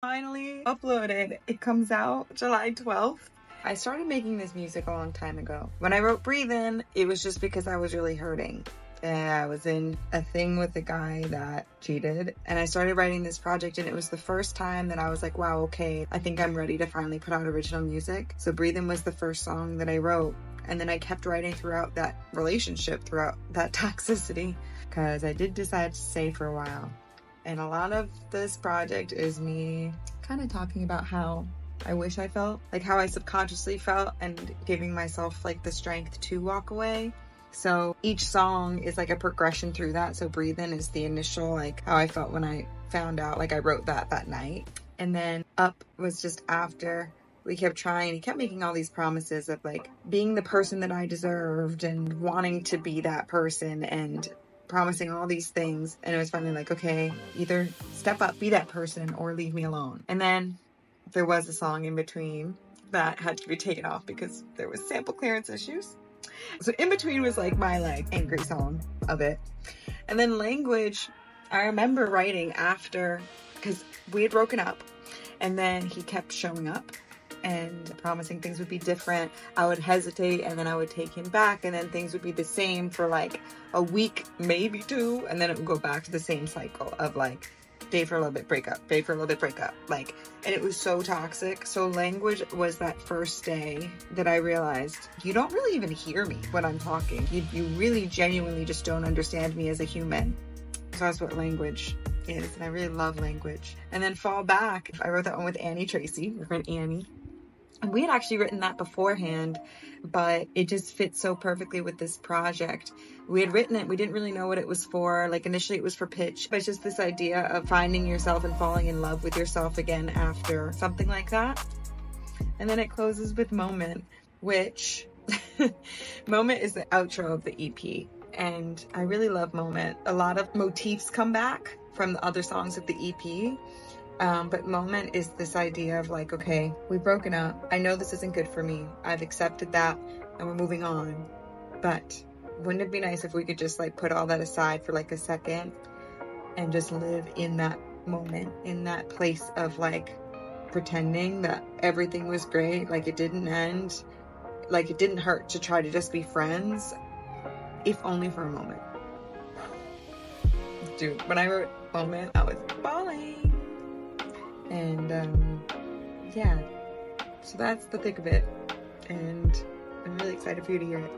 finally uploaded. It comes out July 12th. I started making this music a long time ago. When I wrote Breathe In, it was just because I was really hurting. And I was in a thing with a guy that cheated. And I started writing this project, and it was the first time that I was like, wow, okay, I think I'm ready to finally put out original music. So Breathe In was the first song that I wrote. And then I kept writing throughout that relationship, throughout that toxicity, because I did decide to stay for a while. And a lot of this project is me kind of talking about how I wish I felt, like how I subconsciously felt, and giving myself like the strength to walk away. So each song is like a progression through that. So Breathe In is the initial, like how I felt when I found out, like I wrote that that night. And then Up was just after we kept trying. He kept making all these promises of like being the person that I deserved and wanting to be that person and promising all these things. And it was finally like, okay, either step up, be that person, or leave me alone. And then there was a song in between that had to be taken off because there was sample clearance issues. So in between was like my like angry song of it. And then language, I remember writing after because we had broken up and then he kept showing up and promising things would be different. I would hesitate and then I would take him back and then things would be the same for like a week, maybe two, and then it would go back to the same cycle of like day for a little bit breakup, day for a little bit breakup. Like and it was so toxic. So language was that first day that I realized you don't really even hear me when I'm talking. You you really genuinely just don't understand me as a human. So that's what language is, and I really love language. And then fall back, I wrote that one with Annie Tracy, my friend Annie. And we had actually written that beforehand, but it just fits so perfectly with this project. We had written it, we didn't really know what it was for. Like initially it was for pitch, but it's just this idea of finding yourself and falling in love with yourself again after something like that. And then it closes with Moment, which Moment is the outro of the EP. And I really love Moment. A lot of motifs come back from the other songs of the EP um, but moment is this idea of like, okay, we've broken up. I know this isn't good for me. I've accepted that and we're moving on. But wouldn't it be nice if we could just like put all that aside for like a second and just live in that moment, in that place of like pretending that everything was great, like it didn't end, like it didn't hurt to try to just be friends, if only for a moment. Dude, when I wrote moment, I was bawling. And um, yeah, so that's the thick of it. And I'm really excited for you to hear it.